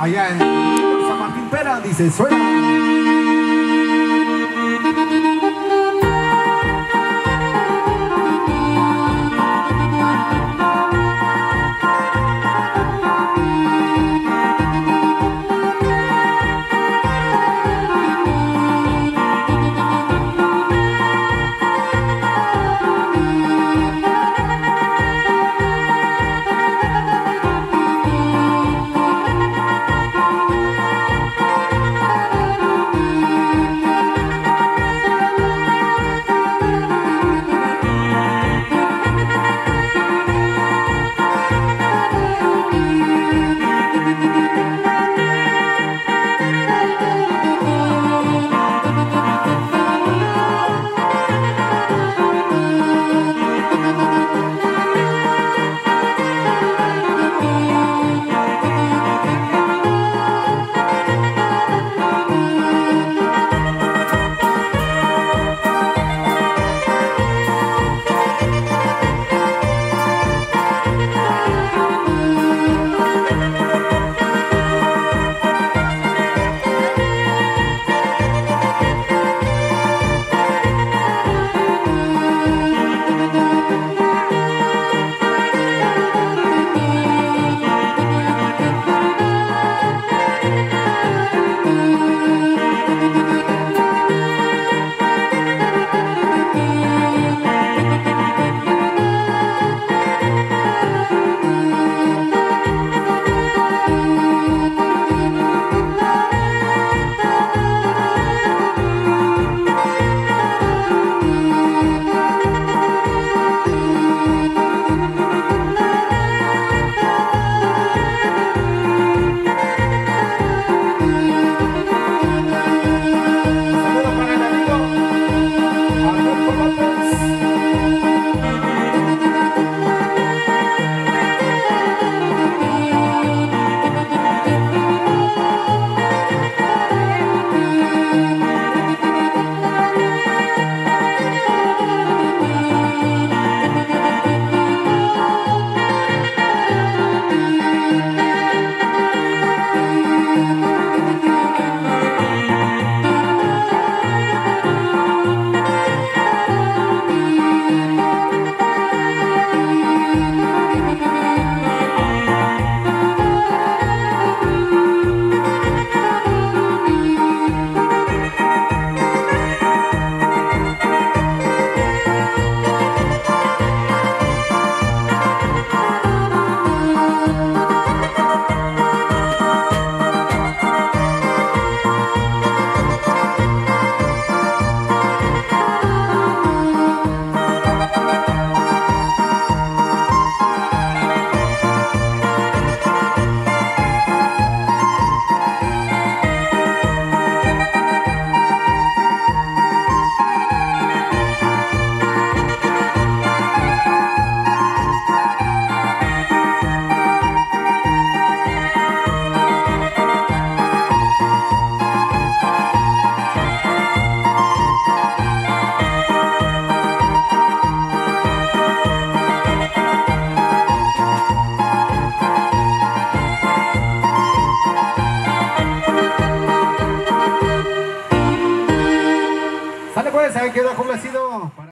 allá en San Martín Pera, dice, suena. ¿saben? Quedo complacido.